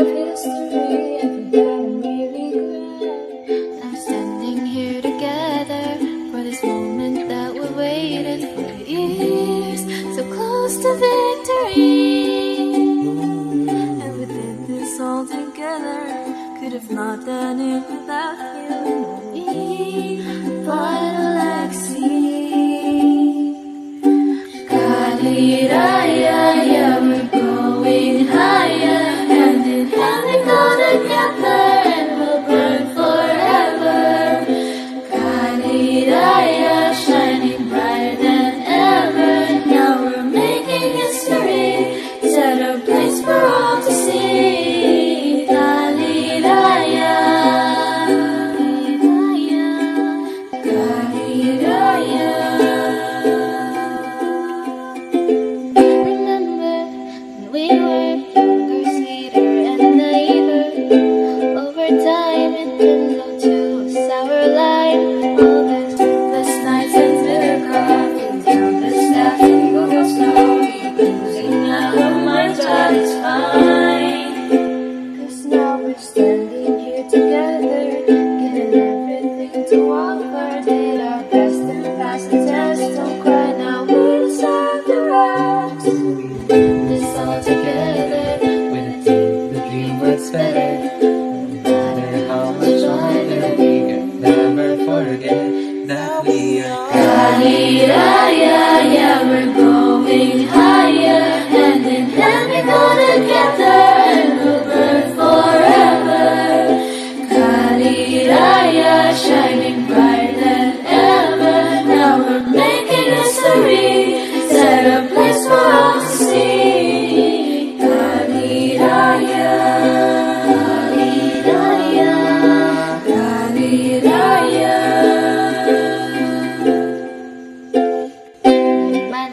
of history and that we regret. Now standing here together for this moment that we waited for years, so close to victory. And we did this all together. Could have not done it without you. But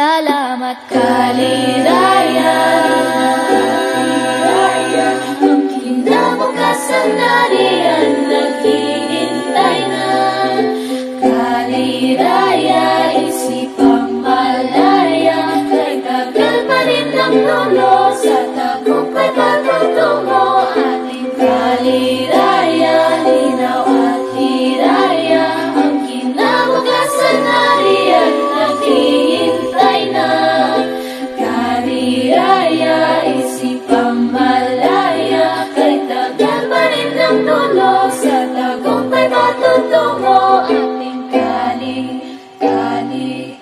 Salamat, Kali me.